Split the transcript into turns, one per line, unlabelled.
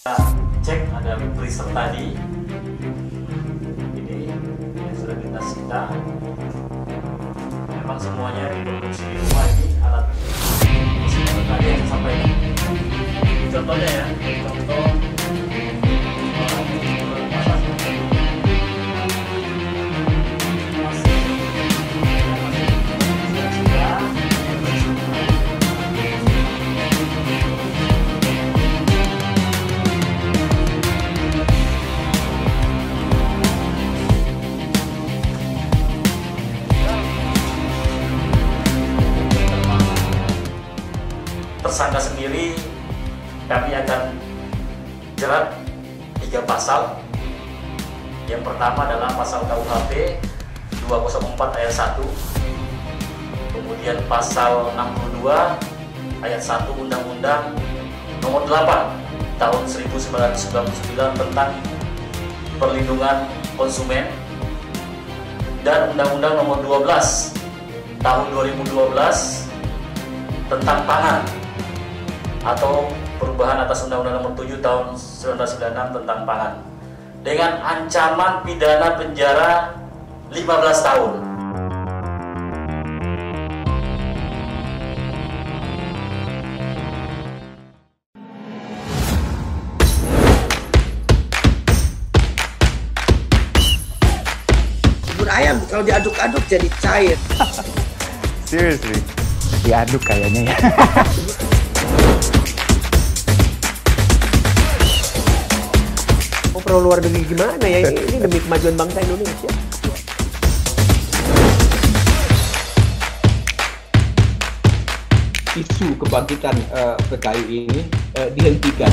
Kita cek ada freezer tadi. Ini yang sudah kita sita. Memang semuanya diproduksi di rumah ini alat seperti tadi yang sampaikan. Contohnya ya, tersangka sendiri kami akan jerat tiga pasal. Yang pertama adalah pasal KUHP 204 ayat 1. Kemudian pasal 62 ayat 1 Undang-Undang nomor 8 tahun 1999 tentang perlindungan konsumen dan Undang-Undang nomor 12 tahun 2012 tentang pangan atau perubahan atas Undang-Undang Nomor 7 Tahun 1996 tentang pangan dengan ancaman pidana penjara 15 tahun.
bubur ayam kalau diaduk-aduk jadi cair.
Seriously. Diaduk kayaknya ya.
Mau perlu luar negeri gimana ya? Ini, ini demi kemajuan bangsa Indonesia.
isu kebangkitan uh, PKI ini uh, dihentikan.